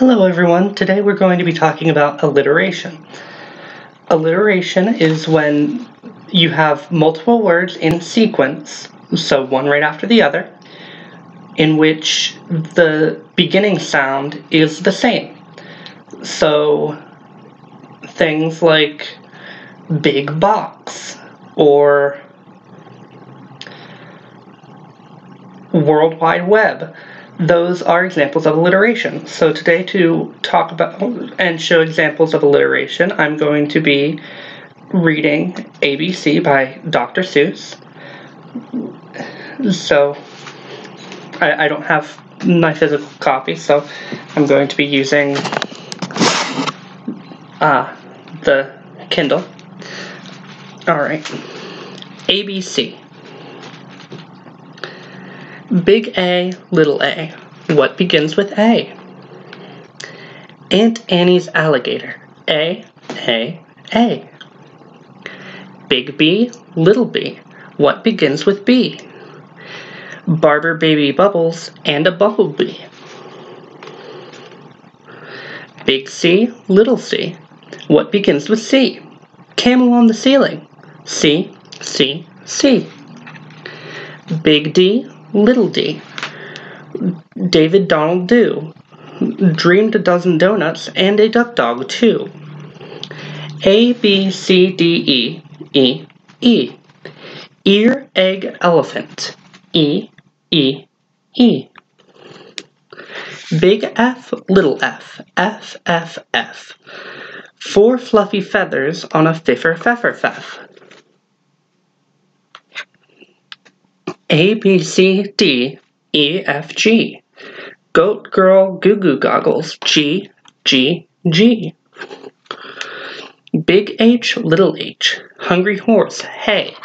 Hello everyone, today we're going to be talking about alliteration. Alliteration is when you have multiple words in sequence, so one right after the other, in which the beginning sound is the same. So things like big box or World Wide Web those are examples of alliteration. So today to talk about and show examples of alliteration, I'm going to be reading ABC by Dr. Seuss. So I, I don't have my physical copy, so I'm going to be using uh, the Kindle. Alright. ABC. Big A, little a. What begins with A? Aunt Annie's alligator. A, A, A. Big B, little b. What begins with B? Barber baby bubbles and a bumblebee. Big C, little c. What begins with C? Camel on the ceiling. C, C, C. Big D, Little D. David Donald Doo. Dreamed a dozen donuts and a duck dog, too. A, B, C, D, E, E, E. Ear, egg, elephant. E, E, E. Big F, little f, F, F, F. Four fluffy feathers on a fiffer feffer feff. A, B, C, D, E, F, G. Goat, girl, goo goo goggles. G, G, G. Big H, little h. Hungry horse, hey.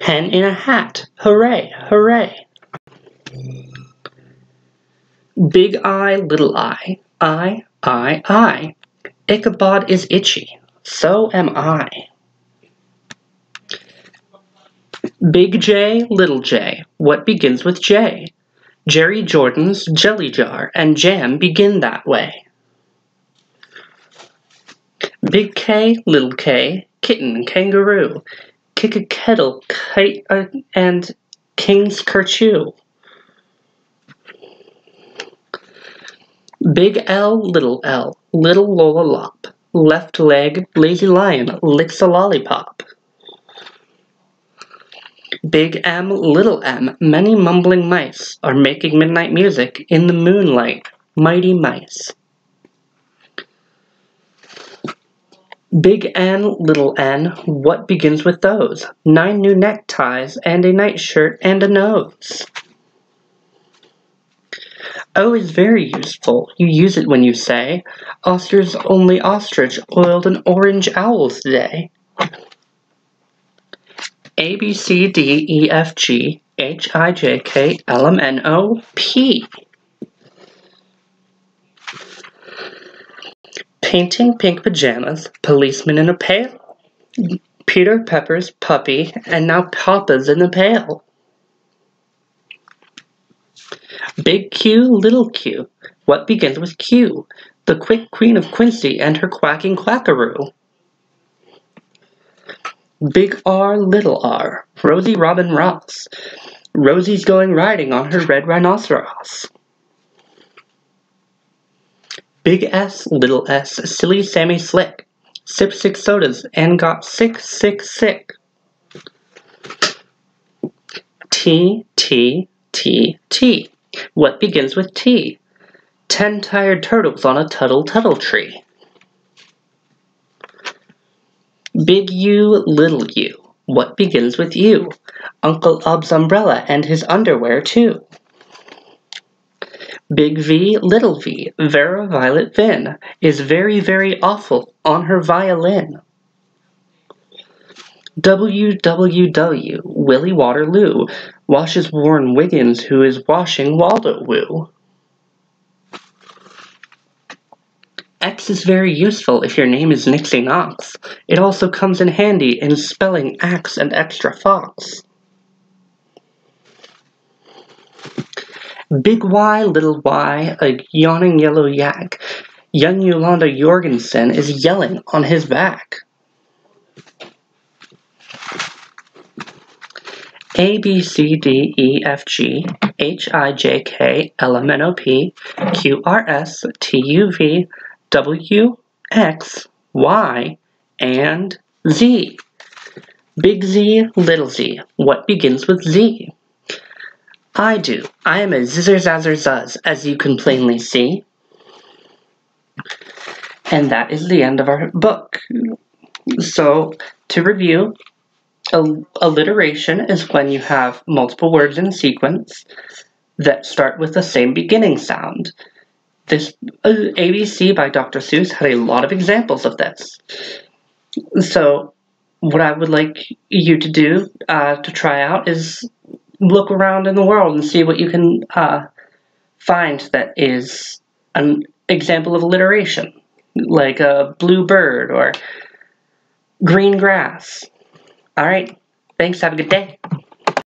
Hen in a hat, hooray, hooray. Big I, little I. I, I, I. Ichabod is itchy. So am I. Big J, little j. What begins with J? Jerry Jordan's jelly jar and jam begin that way. Big K, little k, kitten, kangaroo. Kick a kettle, kite, uh, and king's kerchew. Big L, little l, little Lola Lopp. Left leg, lazy lion, licks a lollipop. Big M, little m, many mumbling mice are making midnight music in the moonlight, mighty mice. Big N, little n, what begins with those? Nine new neckties and a nightshirt and a nose. O is very useful. You use it when you say, Oscar's only ostrich oiled an orange owl today. A, B, C, D, E, F, G, H, I, J, K, L, M, N, O, P. Painting pink pajamas, policeman in a pail. Peter Pepper's puppy, and now Papa's in a pail. Big Q, little q. What begins with Q? The quick queen of Quincy and her quacking quackaroo. Big R, little r, Rosy Robin Ross. Rosy's going riding on her red rhinoceros. Big S, little s, silly Sammy Slick. Sip six sodas and got sick, sick, sick. T, T, T, T. What begins with T? Ten tired turtles on a tuttle tuttle tree. Big U, little u. What begins with U? Uncle Ubb's umbrella and his underwear, too. Big V, little v. Vera Violet Vinn is very, very awful on her violin. WWW, Willy Waterloo, washes Warren Wiggins who is washing Waldo Woo. X is very useful if your name is Nixie Knox. It also comes in handy in spelling axe and extra fox. Big Y, little y, a yawning yellow yak, Young Yolanda Yorgenson is yelling on his back. A B C D E F G H I J K L M N O P Q R S T U V W X Y and Z. Big Z, little z. What begins with Z? I do. I am a zizzer zazzer zuzz, as you can plainly see. And that is the end of our book. So, to review, alliteration is when you have multiple words in sequence that start with the same beginning sound. This ABC by Dr. Seuss had a lot of examples of this. So, what I would like you to do uh, to try out is look around in the world and see what you can uh, find that is an example of alliteration, like a blue bird or green grass. All right, thanks. Have a good day.